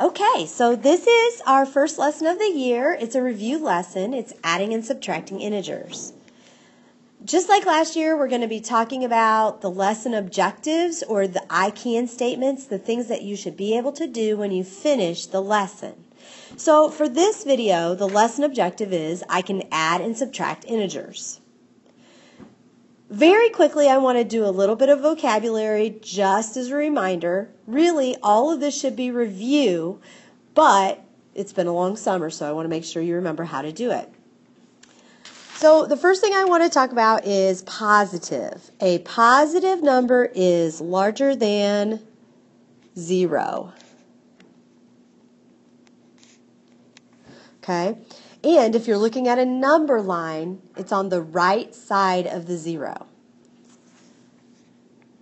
Okay, so this is our first lesson of the year. It's a review lesson. It's adding and subtracting integers. Just like last year, we're going to be talking about the lesson objectives or the I can statements, the things that you should be able to do when you finish the lesson. So for this video, the lesson objective is I can add and subtract integers. Very quickly, I want to do a little bit of vocabulary just as a reminder. Really, all of this should be review, but it's been a long summer, so I want to make sure you remember how to do it. So, the first thing I want to talk about is positive. A positive number is larger than zero. Okay? And if you're looking at a number line, it's on the right side of the zero.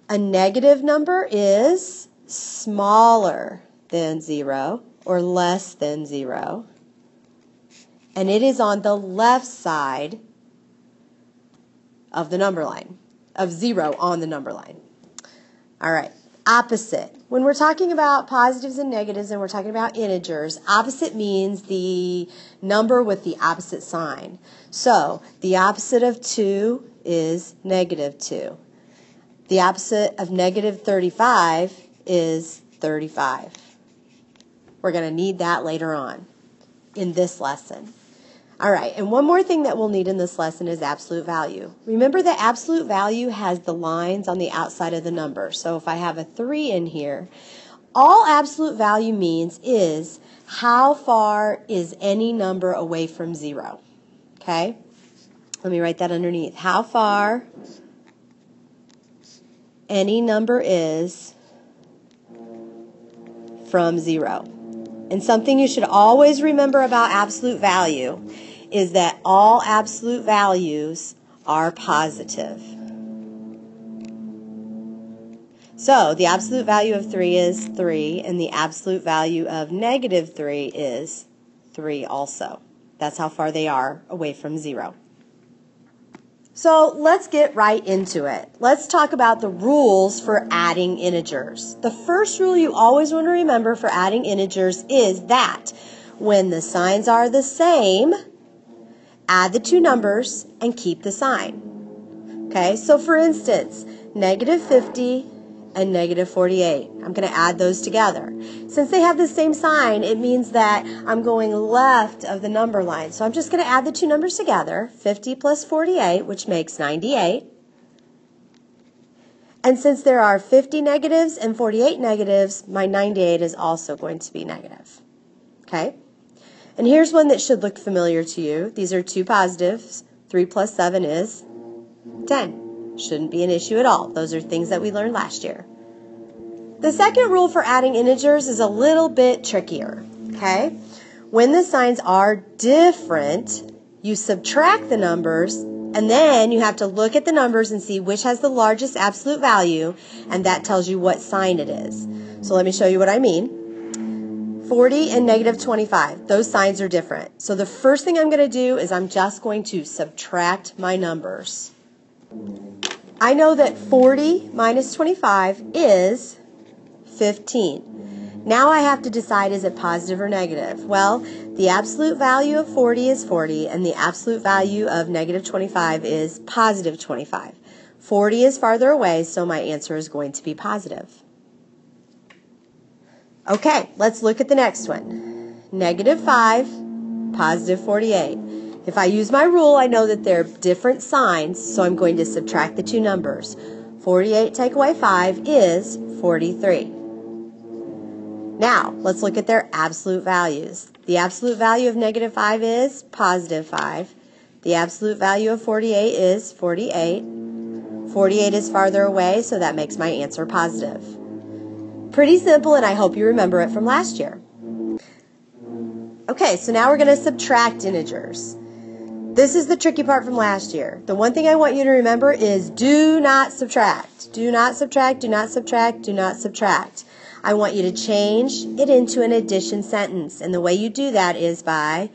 A negative number is smaller than zero or less than zero. And it is on the left side of the number line, of zero on the number line. All right opposite. When we're talking about positives and negatives and we're talking about integers, opposite means the number with the opposite sign. So the opposite of 2 is negative 2. The opposite of negative 35 is 35. We're going to need that later on in this lesson. All right, and one more thing that we'll need in this lesson is absolute value. Remember that absolute value has the lines on the outside of the number. So if I have a 3 in here, all absolute value means is how far is any number away from 0. Okay? Let me write that underneath. How far any number is from 0. And something you should always remember about absolute value is that all absolute values are positive. So the absolute value of 3 is 3, and the absolute value of negative 3 is 3 also. That's how far they are away from 0. So let's get right into it. Let's talk about the rules for adding integers. The first rule you always want to remember for adding integers is that when the signs are the same, add the two numbers and keep the sign. Okay, so for instance, negative 50 and negative 48. I'm going to add those together. Since they have the same sign, it means that I'm going left of the number line. So I'm just going to add the two numbers together, 50 plus 48, which makes 98. And since there are 50 negatives and 48 negatives, my 98 is also going to be negative. Okay? And here's one that should look familiar to you. These are two positives. 3 plus 7 is 10. Shouldn't be an issue at all. Those are things that we learned last year. The second rule for adding integers is a little bit trickier, okay? When the signs are different, you subtract the numbers and then you have to look at the numbers and see which has the largest absolute value and that tells you what sign it is. So let me show you what I mean. 40 and negative 25, those signs are different. So the first thing I'm going to do is I'm just going to subtract my numbers. I know that 40 minus 25 is 15. Now I have to decide is it positive or negative? Well, the absolute value of 40 is 40 and the absolute value of negative 25 is positive 25. 40 is farther away, so my answer is going to be positive. Okay, let's look at the next one. Negative 5, positive 48. If I use my rule, I know that they're different signs, so I'm going to subtract the two numbers. 48 take away 5 is 43. Now, let's look at their absolute values. The absolute value of negative 5 is positive 5. The absolute value of 48 is 48. 48 is farther away, so that makes my answer positive. Pretty simple, and I hope you remember it from last year. Okay, so now we're going to subtract integers. This is the tricky part from last year. The one thing I want you to remember is do not subtract. Do not subtract, do not subtract, do not subtract. I want you to change it into an addition sentence. And the way you do that is by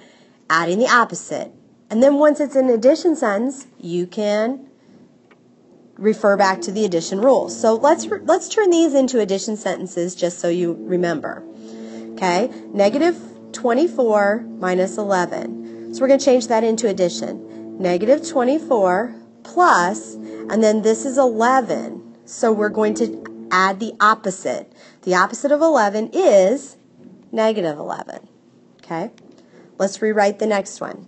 adding the opposite. And then once it's an addition sentence, you can refer back to the addition rules. So let's let's turn these into addition sentences just so you remember. Okay, negative 24 minus 11. So we're going to change that into addition. Negative 24 plus, and then this is 11. So we're going to add the opposite. The opposite of 11 is negative 11. Okay, let's rewrite the next one.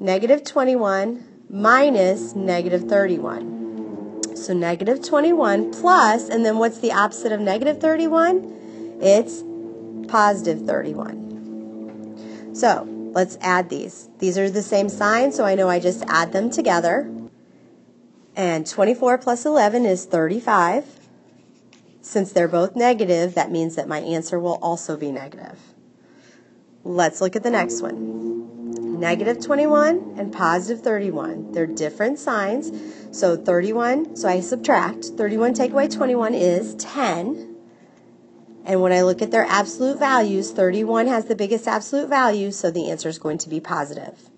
Negative 21 minus negative 31. So negative 21 plus, and then what's the opposite of negative 31? It's positive 31. So let's add these. These are the same sign, so I know I just add them together. And 24 plus 11 is 35. Since they're both negative, that means that my answer will also be negative. Let's look at the next one. Negative 21 and positive 31. They're different signs. So 31, so I subtract. 31 take away 21 is 10. And when I look at their absolute values, 31 has the biggest absolute value, so the answer is going to be positive.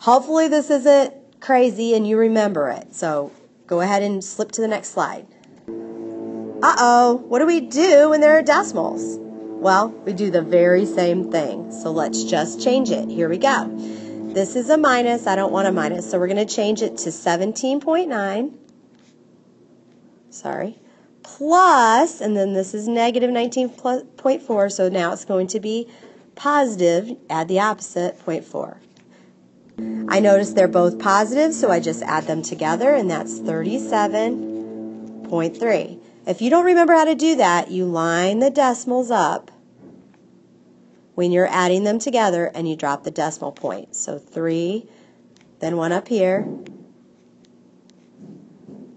Hopefully this isn't crazy and you remember it. So go ahead and slip to the next slide. Uh-oh, what do we do when there are decimals? Well, we do the very same thing. So let's just change it. Here we go. This is a minus. I don't want a minus. So we're going to change it to 17.9. Sorry plus, and then this is negative 19.4, so now it's going to be positive, add the opposite, 0.4. I notice they're both positive, so I just add them together, and that's 37.3. If you don't remember how to do that, you line the decimals up when you're adding them together and you drop the decimal point. So 3, then 1 up here,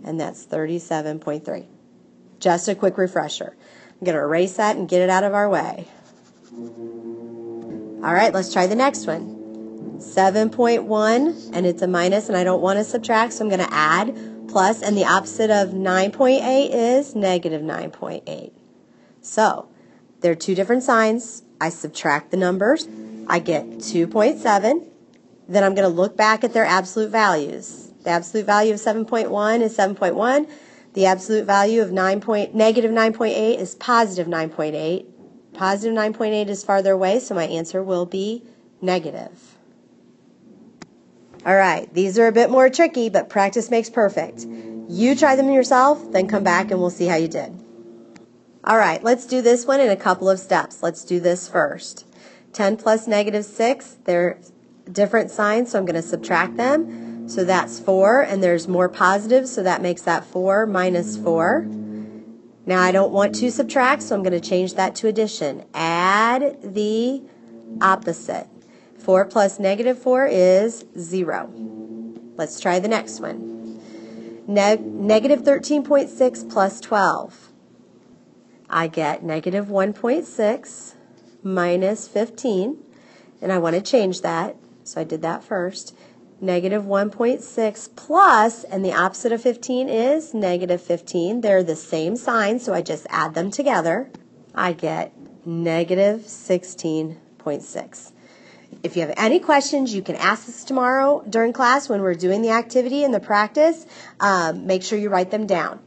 and that's 37.3. Just a quick refresher. I'm going to erase that and get it out of our way. All right, let's try the next one. 7.1, and it's a minus, and I don't want to subtract, so I'm going to add plus, and the opposite of 9.8 is negative 9.8. So, there are two different signs. I subtract the numbers. I get 2.7. Then I'm going to look back at their absolute values. The absolute value of 7.1 is 7.1. The absolute value of 9 point, negative 9.8 is positive 9.8. Positive 9.8 is farther away, so my answer will be negative. All right, these are a bit more tricky, but practice makes perfect. You try them yourself, then come back and we'll see how you did. All right, let's do this one in a couple of steps. Let's do this first. 10 plus negative 6, they're different signs, so I'm going to subtract them. So that's 4, and there's more positives, so that makes that 4 minus 4. Now I don't want to subtract, so I'm going to change that to addition. Add the opposite. 4 plus negative 4 is 0. Let's try the next one. Ne negative 13.6 plus 12. I get negative 1.6 minus 15, and I want to change that, so I did that first negative 1.6 plus, and the opposite of 15 is negative 15. They're the same sign, so I just add them together. I get negative 16.6. If you have any questions, you can ask us tomorrow during class when we're doing the activity and the practice. Um, make sure you write them down.